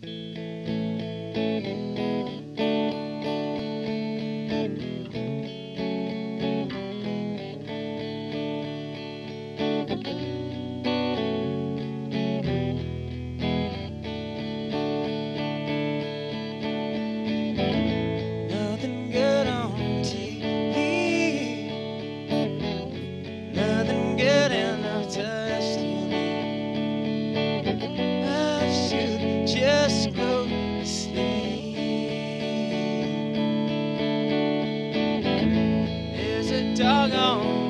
Nothing doggone.